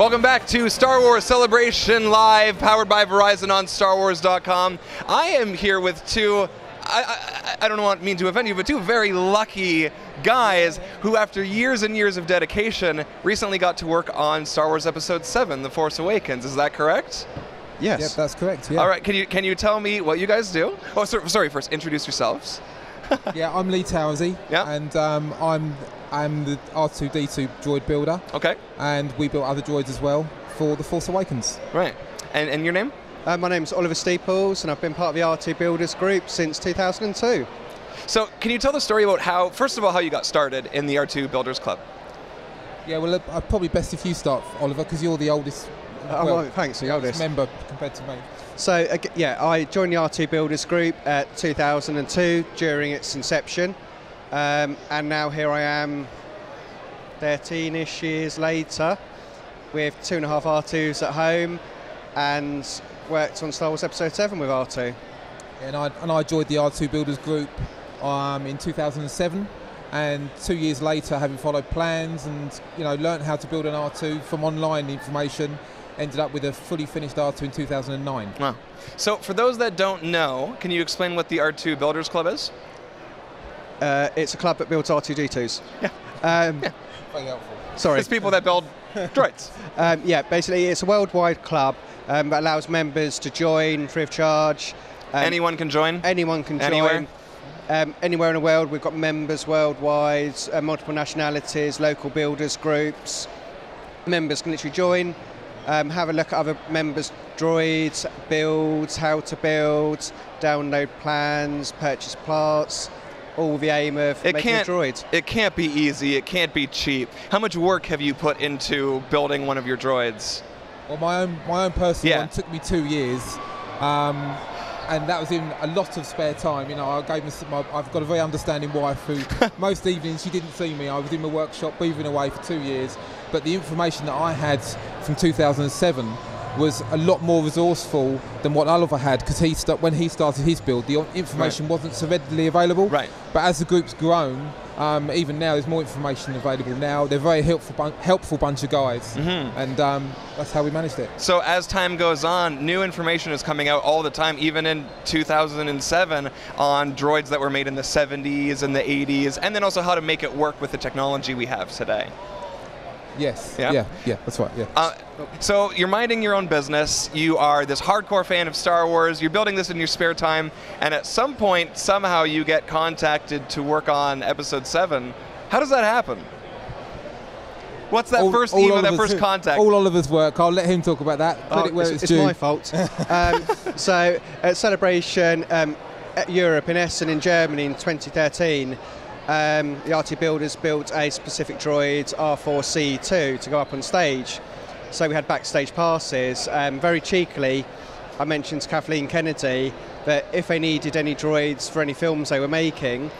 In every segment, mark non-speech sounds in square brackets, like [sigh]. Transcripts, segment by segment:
Welcome back to Star Wars Celebration Live, powered by Verizon on StarWars.com. I am here with two. I, I, I don't want mean to offend you, but two very lucky guys who, after years and years of dedication, recently got to work on Star Wars Episode 7, The Force Awakens. Is that correct? Yes. Yep, that's correct. Yeah. All right, can you, can you tell me what you guys do? Oh, sorry, sorry first, introduce yourselves. [laughs] yeah, I'm Lee Towersey. Yeah. And um, I'm I'm the R2D2 droid builder, Okay, and we built other droids as well for the Force Awakens. right. And, and your name? Uh, my name's Oliver Steeples, and I've been part of the R2 Builders Group since 2002. So, can you tell the story about how, first of all, how you got started in the R2 Builders Club? Yeah, well, uh, uh, probably best if you start, Oliver, because you're the oldest. Oh, well, right, thanks, the oldest. member compared to me. So, uh, yeah, I joined the R2 Builders Group at 2002 during its inception, um, and now here I am 13-ish years later with two and a half R2s at home and worked on Star Wars Episode 7 with R2. And I and I joined the R2 Builders Group um, in 2007. And two years later, having followed plans and you know learned how to build an R2 from online information, ended up with a fully finished R2 in 2009. Wow. So, for those that don't know, can you explain what the R2 Builders Club is? Uh, it's a club that builds R2D2s. Yeah. Um, Very helpful. Sorry. It's people that build droids. Um, yeah, basically, it's a worldwide club um, that allows members to join free of charge. Um, Anyone can join. anyone can join. Anywhere? Um, anywhere in the world, we've got members worldwide, uh, multiple nationalities, local builders groups. Members can literally join, um, have a look at other members' droids, builds, how to build, download plans, purchase parts, all with the aim of It making can't. a. It can't be easy. It can't be cheap. How much work have you put into building one of your droids? Well, my own my own personal Yeah. one took me two years, um, and that was in a lot of spare time. You know, I gave my, my I've got a very understanding wife who [laughs] most evenings she didn't see me. I was in my workshop weaving away for two years, but the information that I had from 2007 was a lot more resourceful than what Oliver had because he sta- when he started his build, the information wasn't so readily available. Right. But as the group's grown, um, even now there's more information available now. They're a very helpful, bun- helpful bunch of guys, and um, that's how we managed it. So as time goes on, new information is coming out all the time, even in 2007, on droids that were made in the 70s and the 80s, and then also how to make it work with the technology we have today. Yes. Yeah? Yeah. Yeah. That's right. Yeah. Uh, so you're minding your own business. You are this hardcore fan of Star Wars. You're building this in your spare time, and at some point, somehow, you get contacted to work on Episode Seven. How does that happen? What's that All- first all email, that Oliver's- first contact? All Oliver's work. I'll let him talk about that. Oh, Credit where it's, it's, it's due. my fault. [laughs] um, so, at Celebration um, at Europe in Essen in Germany in 2013, um, the R2 Builders built a specific droid R4C2 to go up on stage. So we had backstage passes. Um, very cheekily, I mentioned to Kathleen Kennedy that if they needed any droids for any films they were making,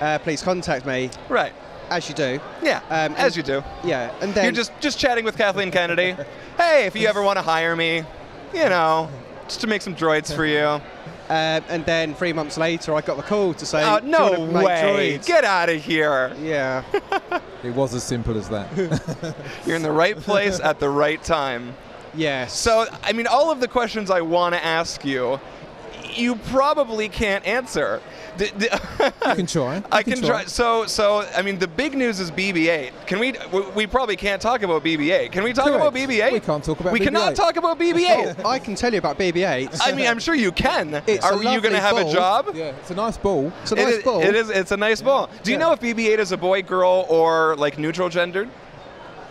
uh, please contact me, right. as you do. Yeah. Um, as you do. Yeah, and then You're just just chatting with Kathleen Kennedy. [laughs] hey, if you ever want to hire me, you know, just to make some droids for you. Um, and then three months later, I got the call to say, Oh, no way! Get out of here! Yeah. [laughs] It was as simple as that. [laughs] You're in the right place at the right time. [laughs] yes. So, I mean, all of the questions I want to ask you, you probably can't answer. The- the- you can try. [laughs] You I can try. So, so I mean, the big news is BB-8. Can we? We, we probably can't talk about BB-8. Can we talk about Correct. BB-8? We can't talk about We cannot BB-8. talk about BB-8. [laughs] I can tell you about BB-8. I mean, I'm sure you can. It's Are you going to lovely have a job? Yeah, it's a nice ball. It's a nice is- ball. It is. It's a nice ball. Do you Yeah. know if BB-8 is a boy, girl, or like neutral gendered?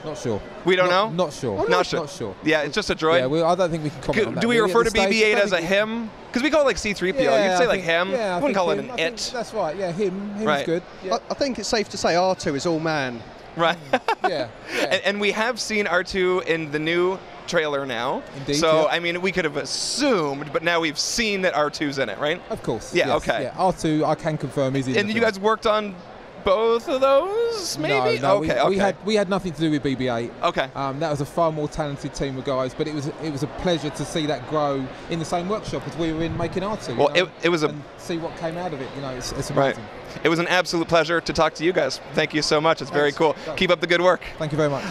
Not sure. We don't Not- know. Not sure. Not sure. Not sure. Yeah, it's just a droid. Yeah, we, I don't think we can comment Could- on that. do we We're refer to BB-8 as a think- him? Because we call it like C-3PO. Yeah, You'd say I like think- him. Yeah, I wouldn't think call it an I it. That's right. Yeah, him. Him's Right. good. Yeah. I, I think it's safe to say R2 is all man. Right. Mm. [laughs] yeah. yeah. and, and we have seen R2 in the new trailer now. Indeed, So, yeah. I mean, we could have assumed, but now we've seen that R2's in it, right? Of course. Yeah, yes, okay. Yeah, R2, I can confirm is in. And you film. guys worked on both of those, maybe? No, no, okay, we, okay. we had we had nothing to do with BB-8. okay. Um, that was a far more talented team of guys, but it was it was a pleasure to see that grow in the same workshop as we were in making R2. you Well, know, it- it was a- and see what came out of it. You know, it's, it's Right. It was an absolute pleasure to talk to you guys. Thank you so much. It's very cool. Keep up the good work. Thank you very much.